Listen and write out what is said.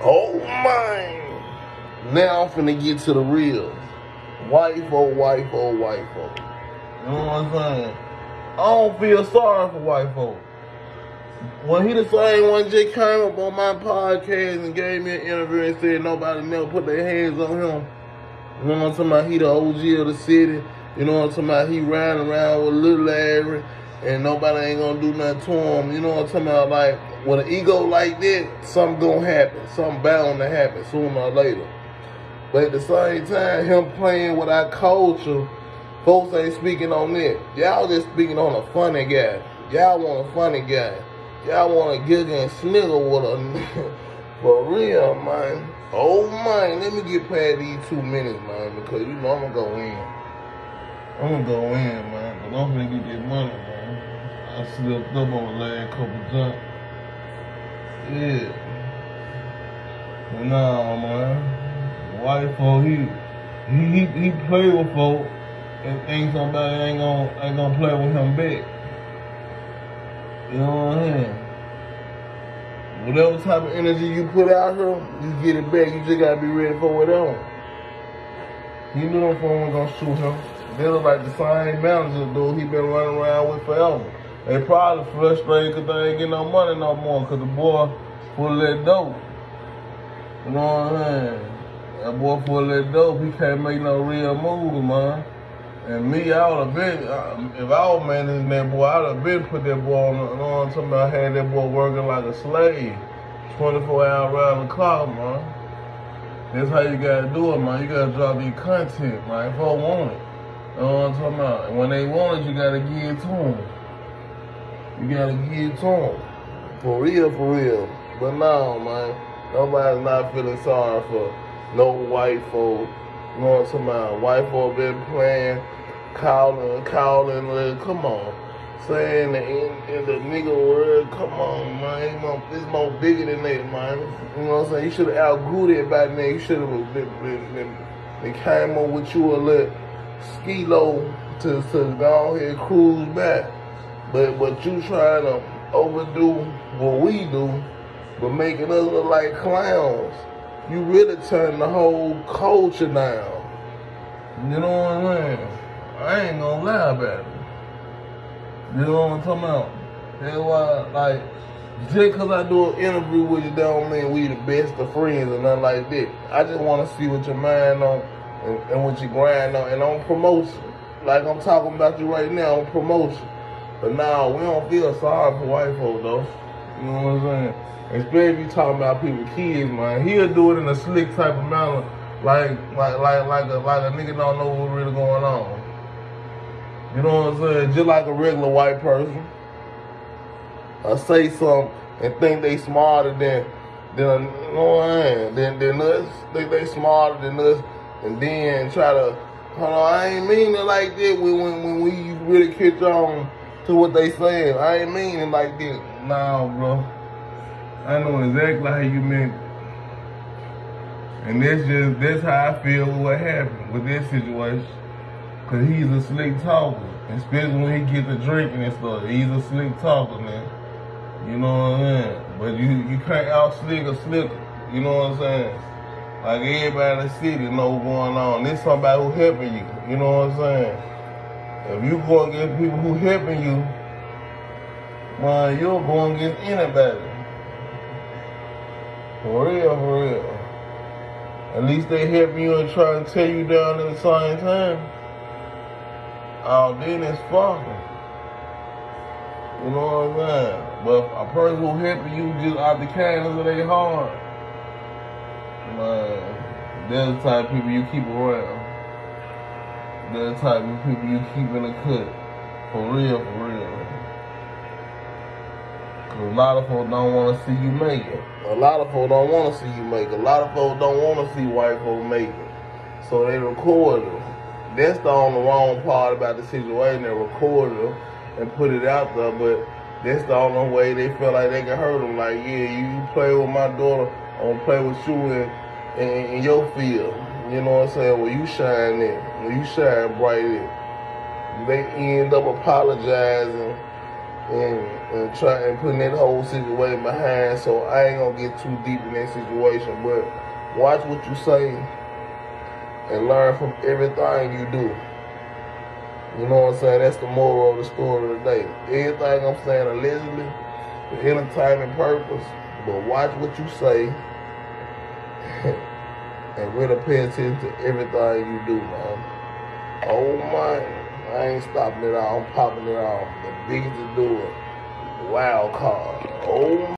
Oh my! Now I'm finna get to the real. White folk, oh, white folk, oh, white folk. Oh. You know what I'm saying? I don't feel sorry for white folk. When he the same one just came up on my podcast and gave me an interview and said nobody never put their hands on him. You know what I'm talking about? He the OG of the city. You know what I'm talking about? He riding around with little Larry and nobody ain't gonna do nothing to him. You know what I'm talking about? Like, with an ego like that, something gonna happen. Something bound to happen sooner or later. But at the same time, him playing with our culture, folks ain't speaking on that. Y'all just speaking on a funny guy. Y'all want a funny guy. Y'all want to giggle and sniggle with a for real, man. Oh man, let me get past these two minutes, man, because you know I'm gonna go in. I'm gonna go in, man, but I'm gonna get that money, man. I slipped up on the last couple jumps. Yeah. But nah, man. White folk, oh, he he he, he play with folk and think somebody ain't gonna ain't gonna play with him back. You know what I'm saying? Whatever type of energy you put out here, you get it back. You just gotta be ready for whatever. He knew them folks gonna shoot him. They look like the same manager dude he been running around with forever. They probably frustrated because they ain't getting no money no more because the boy full of that dope. You know what I'm saying? That boy full of that dope, he can't make no real moves, man. And me, I would have been, if I was managing that boy, I would have been put that boy on, you know what I'm talking about, had that boy working like a slave, 24 hours around the clock, man. That's how you gotta do it, man. You gotta drop these content, man. If I want it. You know what I'm talking about? And when they want it, you gotta give it to them. You gotta give it to them. For real, for real. But no, man. Nobody's not feeling sorry for no white folk. You know what I'm talking about? White folk been playing, calling, calling. Like, come on. Saying in, in the nigga word, come on, man. It's more, more bigger than that, man. You know what I'm saying? You should have outgrew that by now. You should have been, been, been, been came up with you a little skilo to, to go ahead and cruise back. But what you trying to overdo what we do, but making us look like clowns. You really turn the whole culture down. You know what I'm saying? I ain't gonna lie about it. You know what I'm talking about? That's why, like, just because I do an interview with you don't mean we the best of friends or nothing like that. I just want to see what your mind on and, and what you grind on and on promotion. Like I'm talking about you right now on promotion. But now we don't feel sorry for white folks though. You know what I'm saying? Especially if you talking about people's kids, man. He'll do it in a slick type of manner, like like like like a like a nigga don't know what's really going on. You know what I'm saying? Just like a regular white person. I say something and think they smarter than than you know what I'm saying, than, than us. Think they smarter than us and then try to hold on, I ain't mean it like that when when, when we really catch on to what they saying. I ain't mean it like that. Nah, bro. I know exactly how you meant it. And that's just, that's how I feel with what happened with this situation. Cause he's a slick talker. Especially when he get to drinking and stuff. He's a slick talker, man. You know what I'm saying? But you, you can't out slick a slicker. You know what I'm saying? Like everybody in the city know what's going on. This somebody who helping you. You know what I'm saying? If you go against people who helping you, man, you'll go against anybody. For real, for real. At least they help you and try to tear you down at the same time. Oh, then it's fucking. You know what I'm saying? But a person who helping you just out the kindness of their heart, man, they're the type of people you keep around. They're the type of people you keep in the cut. For real, for real. A lot of folks don't want to see you make it. A lot of folks don't want to see you make it. A lot of folks don't want to see white folks make it. So they record them. That's the only wrong part about the situation. They record them and put it out there, but that's the only way they feel like they can hurt them. Like, yeah, you play with my daughter, I'm gonna play with you in, in, in your field. You know what I'm saying? When you shine in, well, you shine bright in. They end up apologizing and, and try and putting that whole situation behind. So I ain't gonna get too deep in that situation, but watch what you say and learn from everything you do. You know what I'm saying? That's the moral of the story today. Everything I'm saying allegedly for entertainment purpose, but watch what you say and really pay attention to everything you do, man. Oh my. I ain't stopping it all. I'm popping it off. The biggest do it. Wild card. Oh